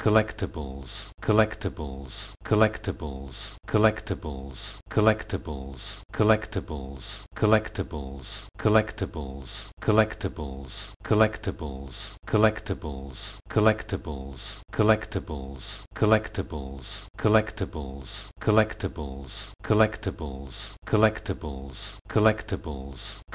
collectibles, collectibles, collectibles, collectibles, collectibles, collectibles, collectibles, collectibles, collectibles, collectibles, collectibles, collectibles, collectibles, collectibles, collectibles, collectibles, collectibles, collectibles, collectibles,